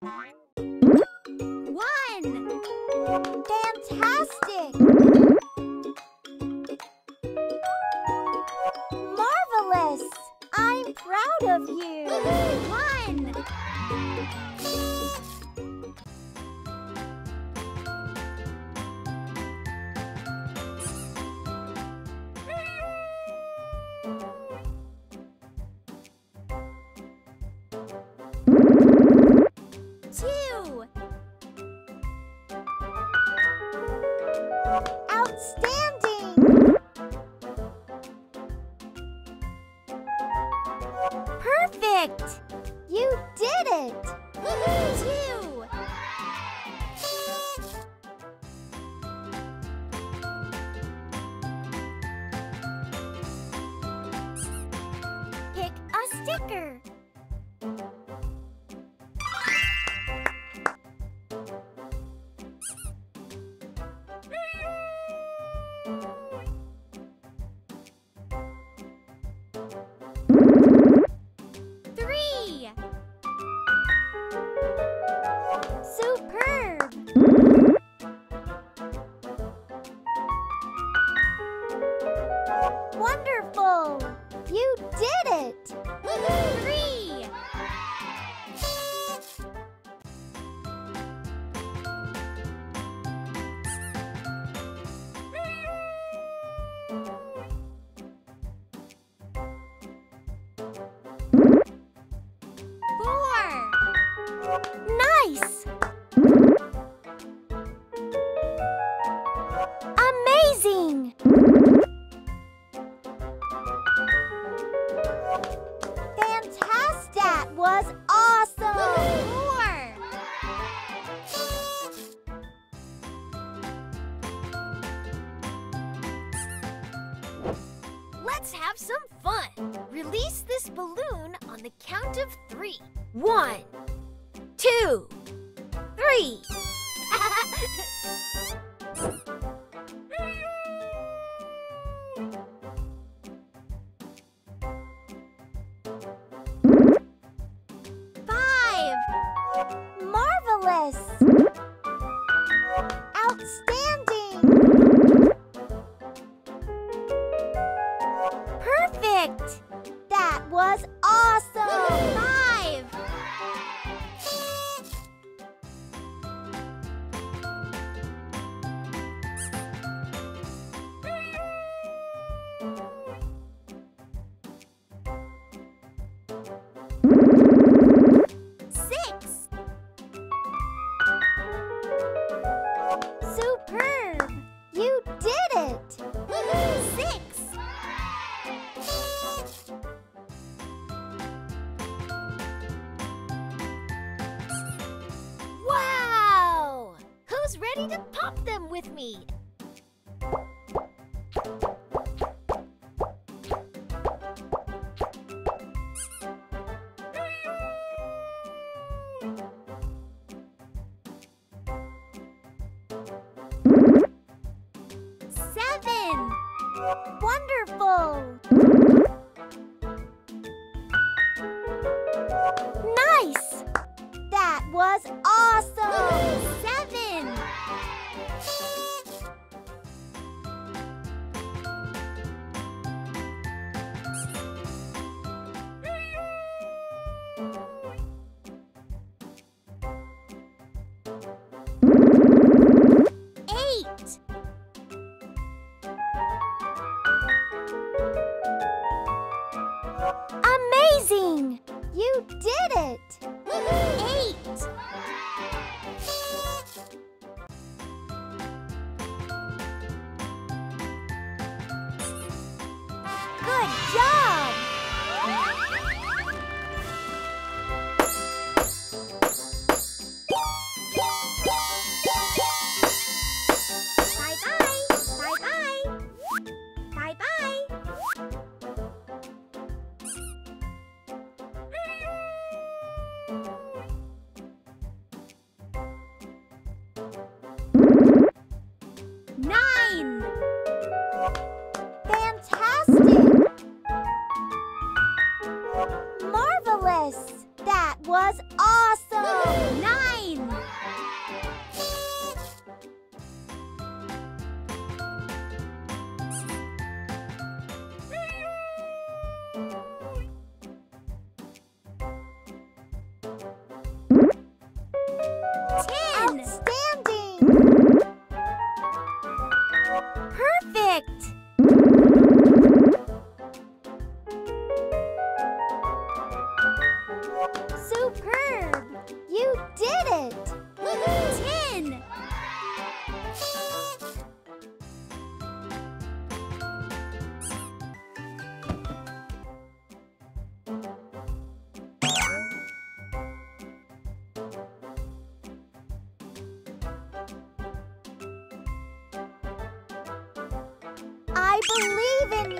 One! Fantastic! Outstanding! Perfect! You did it! Pick a sticker. you. One, two, three. you. Wonderful! Nice! That was awesome! you I believe in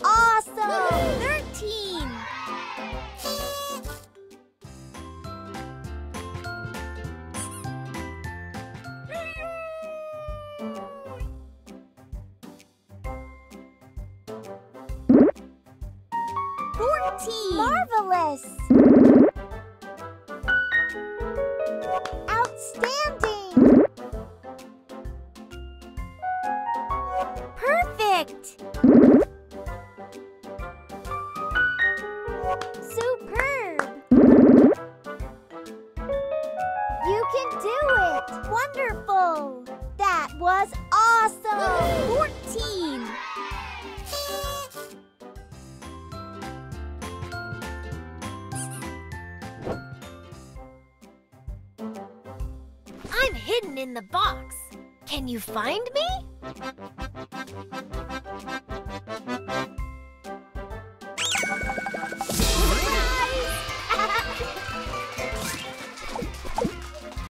Awesome! 13! Fourteen! Marvelous! I'm hidden in the box. Can you find me?